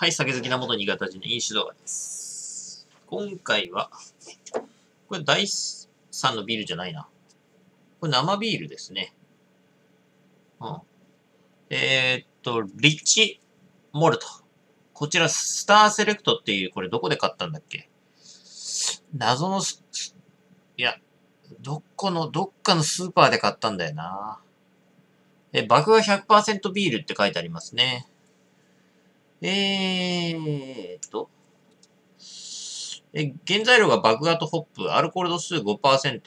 はい、酒好きな元新潟人の飲酒動画です。今回は、これ第3のビールじゃないな。これ生ビールですね。うん。えー、っと、リッチモルト。こちら、スターセレクトっていう、これどこで買ったんだっけ？謎のス、いや、どっかの、どっかのスーパーで買ったんだよな。え、爆破100%ビールって書いてありますね。えーっと、え、原材料が麦芽とホップ、アルコール度数5%。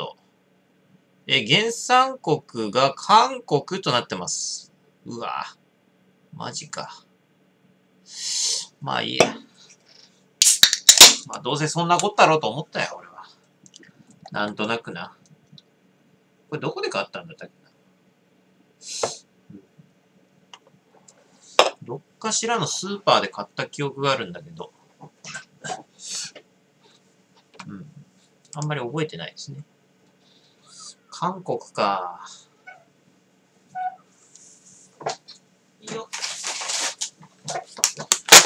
え、原産国が韓国となってます。うわマジか。まあいいや。まあどうせそんなこったろうと思ったよ、俺は。なんとなくな。これどこで買ったんだったっけな。どっかしらのスーパーで買った記憶があるんだけど。うん。あんまり覚えてないですね。韓国か。よ。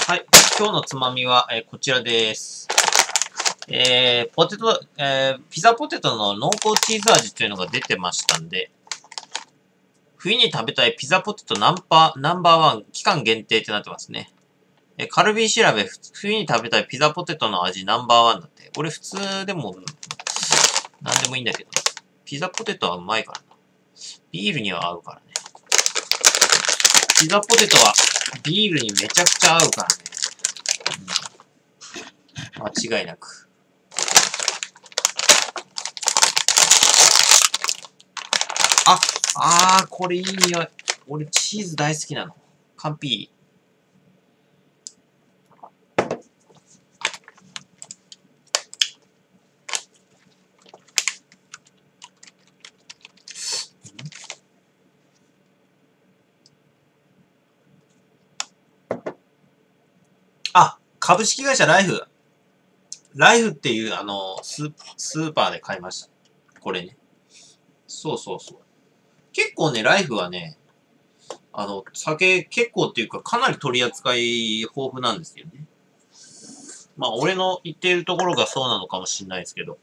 はい。今日のつまみは、えーこちらです。えー、ポテト、えー、ピザポテトの濃厚チーズ味というのが出てましたんで、冬に食べたいピザポテトナンパナンバーワン期間限定ってなってますね。え、カルビー調べ、冬に食べたいピザポテトの味ナンバーワンだって。これ普通でも、なんでもいいんだけど。ピザポテトはうまいからな。ビールには合うからね。ピザポテトはビールにめちゃくちゃ合うからね。うん間違いなく。あ、あー、これいい匂い。俺チーズ大好きなの。カンピあ、株式会社ライフ。ライフっていう、あの、ススーパーで買いました。これね。そうそうそう。結構ね、ライフはね、あの、酒結構っていうか、かなり取り扱い豊富なんですよね。まあ、俺の言っているところがそうなのかもしれないですけど、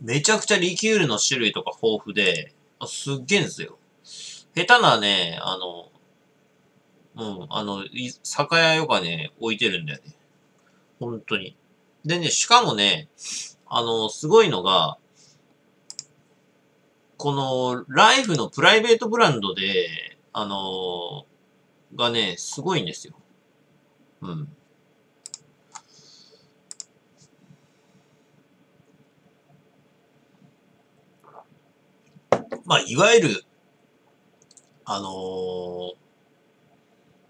めちゃくちゃリキュールの種類とか豊富で、すっげえんですよ。下手なね、あの、うん、あの、酒屋よがね、置いてるんだよね。本当に。でね、しかもね、あの、すごいのが、この、ライフのプライベートブランドで、あのがね、すごいんですよ。うん。まあ、いわゆる、あのー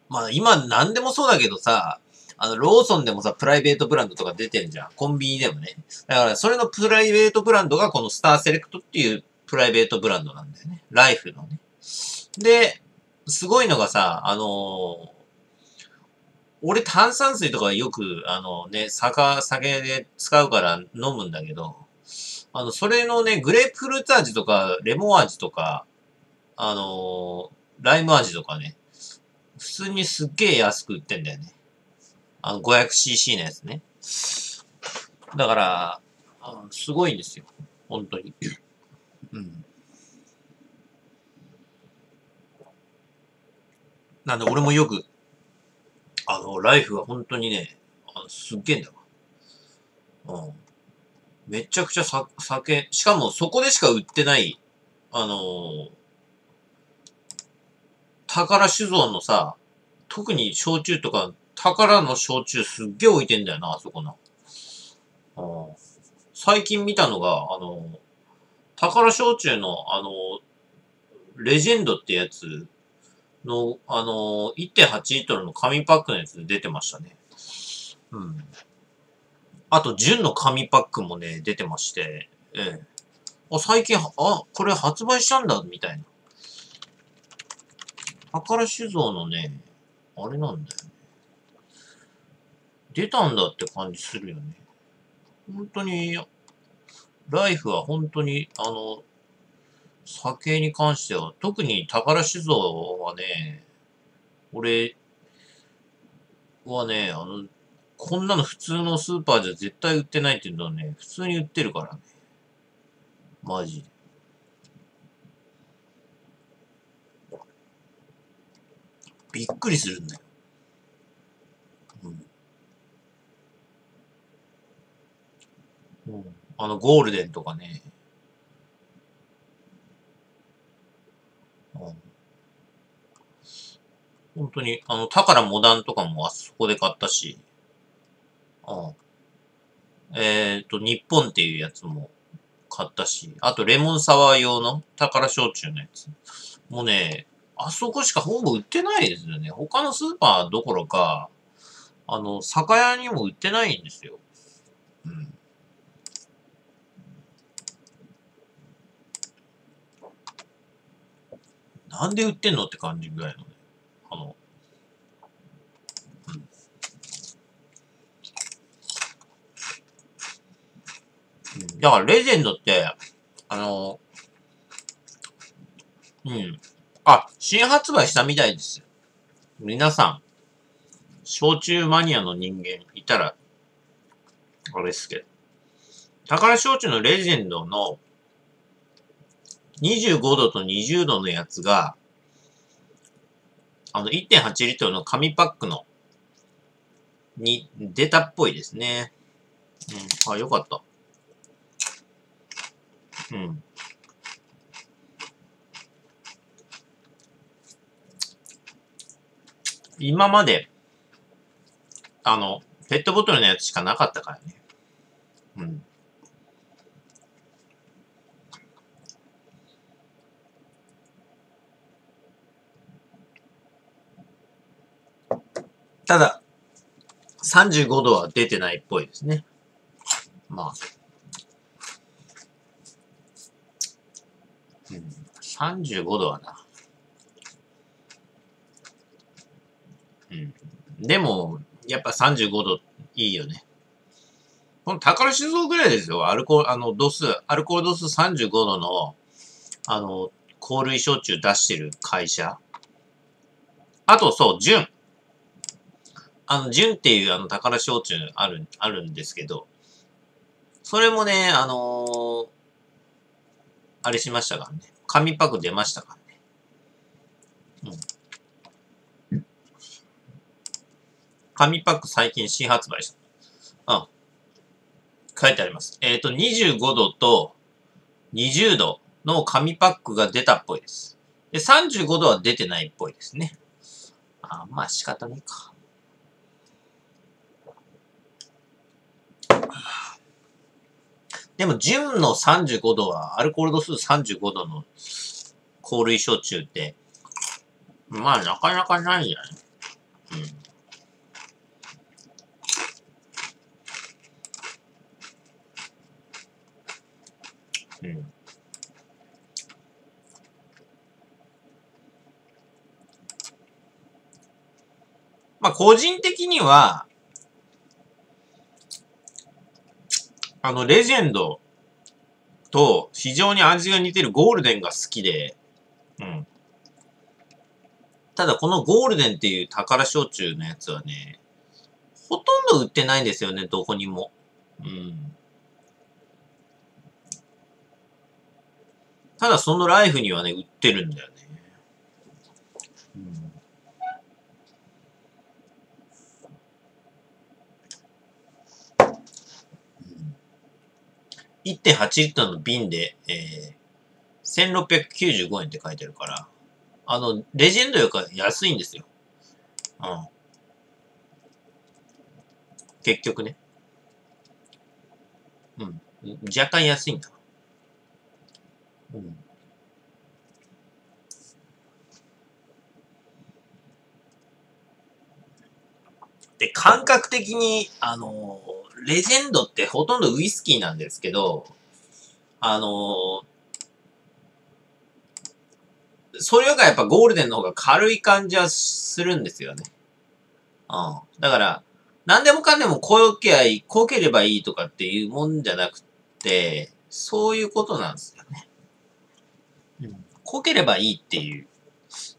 まあ今何でもそうだけどさ、あの、ローソンでもさ、プライベートブランドとか出てるじゃん。コンビニでもね。だから、それのプライベートブランドがこのスターセレクトっていうプライベートブランドなんだよね。ライフのね。で、すごいのがさ、あのー俺炭酸水とかよく、あのね、酒、酒で使うから飲むんだけど、あの、それのね、グレープフルーツ味とか、レモン味とか、あのーライム味とかね、普通にすっげえ安く売ってんだよね。あの、500cc のやつね。だから、すごいんですよ。本当に。うん。なんで、俺もよく、あの、ライフは本当にね、あのすっげえんだわ。うん。めちゃくちゃさ酒、しかもそこでしか売ってない、あのー宝酒造のさ、特に焼酎とか、宝の焼酎すっげえ置いてんだよな、あそこな。うん最近見たのが、あの、宝焼酎の、あの、レジェンドってやつの、あの、1.8リットルの紙パックのやつで出てましたね。うん。あと、純の紙パックもね、出てまして、ええ。あ、最近、あ、これ発売したんだ、みたいな。宝酒造のね、あれなんだよね。出たんだって感じするよね。本当に、ライフは本当に、あの、酒に関しては、特に宝酒造はね、俺、はね、あの、こんなの普通のスーパーじゃ絶対売ってないっていうのはね、普通に売ってるからね。マジで。びっくりするんだよ。うん。うん、あの、ゴールデンとかね。本当に、あの、宝モダンとかもあそこで買ったし、うん。えっ、ー、と、日本っていうやつも買ったし、あとレモンサワー用の宝焼酎のやつ。もうね、あそこしかほぼ売ってないですよね。他のスーパーどころか、あの、酒屋にも売ってないんですよ。うん。なんで売ってんのって感じぐらいのね。あの、うん。だからレジェンドって、あの、うん。あ、新発売したみたいです。皆さん、焼酎マニアの人間いたら、あれですけど。宝焼酎のレジェンドの25度と20度のやつが、あの、1.8リットルの紙パックの、に出たっぽいですね。うん。あ、よかった。うん。今まで、あの、ペットボトルのやつしかなかったからね。ただ、35度は出てないっぽいですね。まあ。うん、35度はな。うん。でも、やっぱ35度いいよね。この宝酒造ぐらいですよ。アルコール、あの、度数、アルコール度数35度の、あの、香類焼酎出してる会社。あと、そう、純。あの、純っていうあの、宝焼酎ある、あるんですけど、それもね、あのー、あれしましたからね。紙パック出ましたからね。うん。紙パック最近新発売した。うん。書いてあります。えっ、ー、と、25度と20度の紙パックが出たっぽいです。で、35度は出てないっぽいですね。あ、まあ仕方ねえか。でも、純の35度は、アルコール度数35度の香類焼酎って、まあ、なかなかないじゃない。うん。うん。まあ、個人的には、あの、レジェンドと非常に味が似てるゴールデンが好きで、うん。ただこのゴールデンっていう宝焼酎のやつはね、ほとんど売ってないんですよね、どこにも。うん。ただそのライフにはね、売ってるんだよね。1.8リットルの瓶で、えー、1695円って書いてるから、あの、レジェンドよりか安いんですよ。うん。結局ね。うん。若干安いんだ。うん。で、感覚的に、あのレジェンドってほとんどウイスキーなんですけど、あのそれよりかやっぱゴールデンの方が軽い感じはするんですよね。うん。だから、何でもかんでも濃けゃいい、濃ければいいとかっていうもんじゃなくて、そういうことなんですよね。うん。濃ければいいっていう。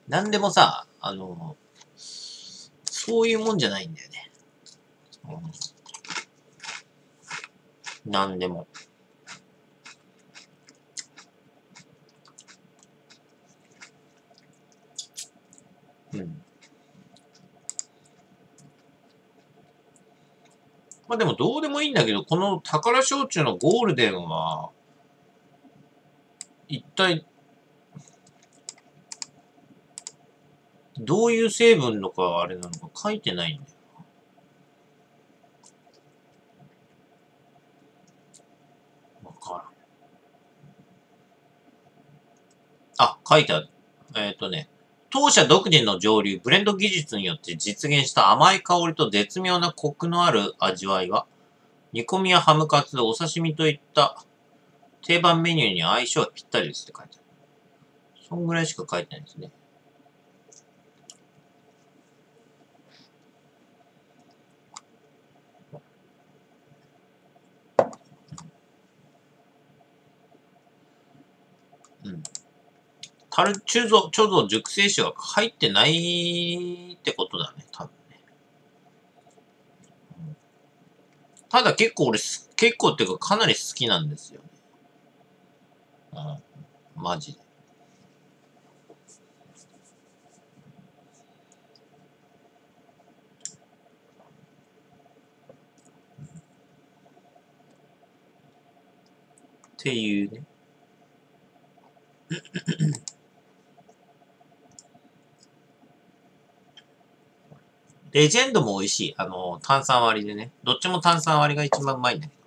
何でもさ、あの、そそういうもんじゃないんだよね。うん、なんでも。うん。まあでもどうでもいいんだけど、この宝焼酎のゴールデンは、一体、どういう成分のかあれなのか書いてないんだよ。わからん。あ、書いてある。えっ、ー、とね、当社独自の蒸留、ブレンド技術によって実現した甘い香りと絶妙なコクのある味わいは、煮込みやハムカツ、お刺身といった定番メニューに相性はぴったりですって書いてある。そんぐらいしか書いてないですね。カルチュゾ、チョゾ熟成酒は入ってないってことだね、多分ね。ただ結構俺、結構っていうかかなり好きなんですよね。うん。マジで。っていうね。レジェンドも美味しい。あの、炭酸割りでね。どっちも炭酸割りが一番うまいんだけど。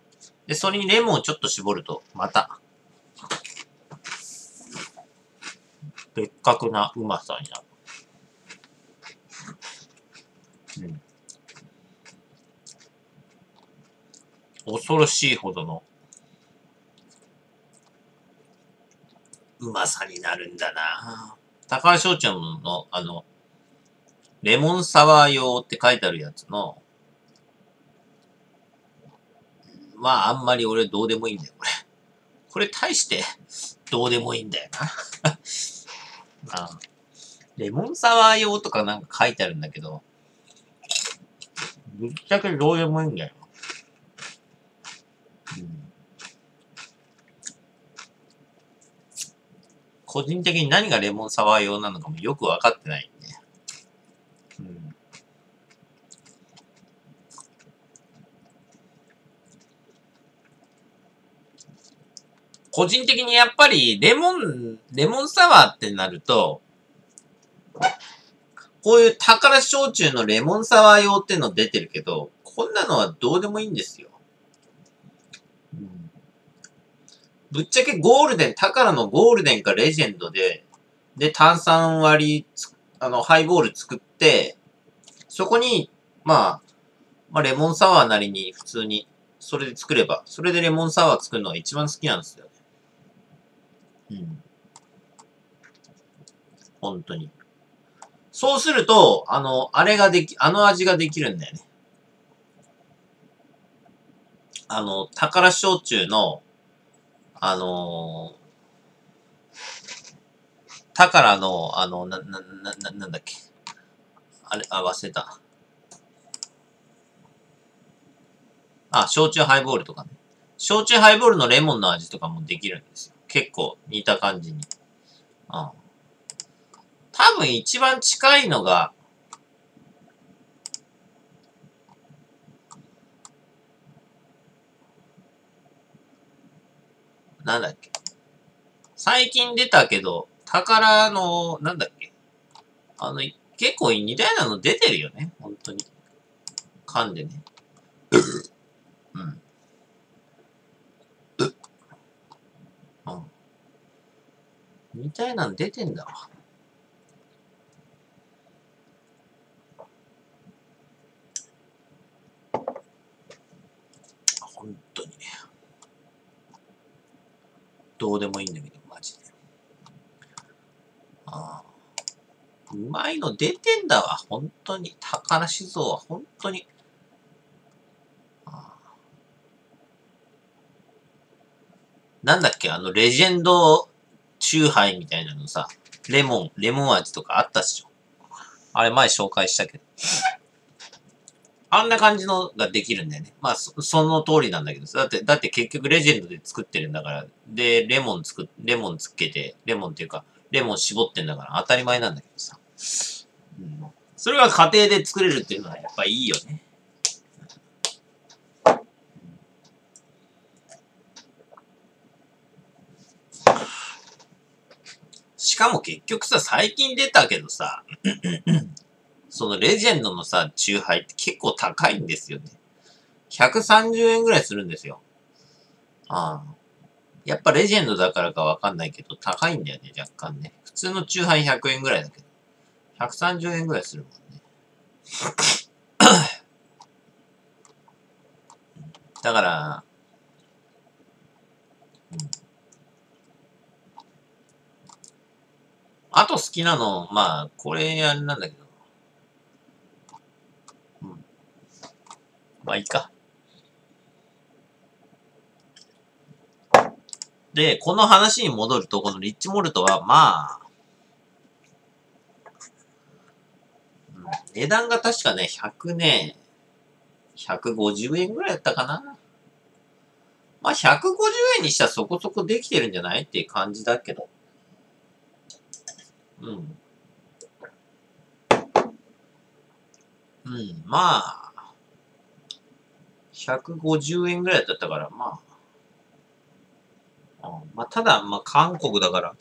で、それにレモンをちょっと絞ると、また、別格なうまさになる。うん。恐ろしいほどのうまさになるんだな高橋翔ちゃんの、あの、レモンサワー用って書いてあるやつの、まあ、あんまり俺どうでもいいんだよ、これ。これ大して、どうでもいいんだよな。あレモンサワー用とかなんか書いてあるんだけど、ぶっちゃけどうでもいいんだよ。個人的に何がレモンサワー用なのかもよくわかってないんで。うん。個人的にやっぱりレモン、レモンサワーってなると、こういう宝焼酎のレモンサワー用っての出てるけど、こんなのはどうでもいいんですよ。ぶっちゃけゴールデン、宝のゴールデンかレジェンドで、で、炭酸割り、あの、ハイボール作って、そこに、まあ、まあ、レモンサワーなりに普通に、それで作れば、それでレモンサワー作るのが一番好きなんですよ。うん。本当に。そうすると、あの、あれができ、あの味ができるんだよね。あの、宝焼酎の、あのー、宝の、あの、な、な、な、なんだっけ。あれ、あ、忘れた。あ、焼酎ハイボールとかね。焼酎ハイボールのレモンの味とかもできるんですよ。結構似た感じに。うん。多分一番近いのが、なんだっけ。最近出たけど、宝の、なんだっけ。あの、結構似たようなの出てるよね。本当に。噛んでね。うん。うん。似たようなの出てんだわ。本当にどうでもいいんだけど、マジで。ああ。うまいの出てんだわ、本当に。宝酒造は本当に。なんだっけ、あの、レジェンドチューハイみたいなのさ、レモン、レモン味とかあったっしょ。あれ前紹介したけど。あんな感じのができるんだよね。まあ、そその通りなんだけどさ。だって、だって結局レジェンドで作ってるんだから。で、レモン作、レモンつけて、レモンっていうか、レモン絞ってんだから当たり前なんだけどさ。うん。それが家庭で作れるっていうのはやっぱいいよね。しかも結局さ、最近出たけどさ、そのレジェンドのさ、チューハイって結構高いんですよね。130円ぐらいするんですよ。ああ。やっぱレジェンドだからかわかんないけど、高いんだよね、若干ね。普通のチューハイ100円ぐらいだけど。130円ぐらいするもんね。だから、うんあと好きなの、まあ、これあれなんだけど。うん。まあいいか。で、この話に戻ると、このリッチモルトは、まあ、値段が確かね、100ね、150円ぐらいだったかな。まあ、150円にしたらそこそこできてるんじゃない？っていう感じだけど。うん。うん、まあ、150円ぐらいだったから、まあ、まあ、ただ、まあ、韓国だから、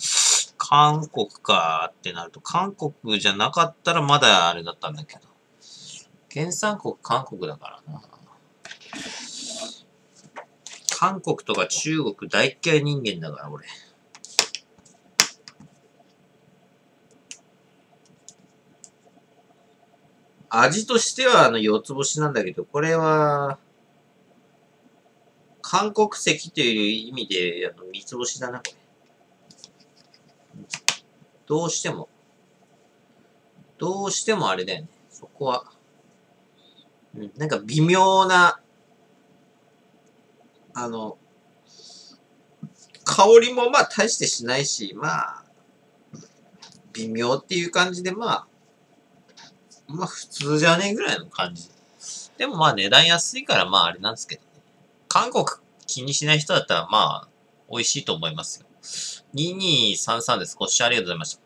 韓国かってなると、韓国じゃなかったらまだあれだったんだけど、原産国韓国だからな。韓国とか中国大嫌い人間だから、俺。味としてはあの四つ星なんだけど、これは、韓国籍という意味で、あの、三つ星だな、これ。どうしても、どうしてもあれだよね。そこは。うん、なんか微妙な、あの、香りもまあ大してしないし、まあ、微妙っていう感じで、まあ、まあ普通じゃねえぐらいの感じ。でもまあ値段安いからまああれなんですけどね。韓国気にしない人だったらまあ美味しいと思いますよ。2233です。ご視聴ありがとうございました。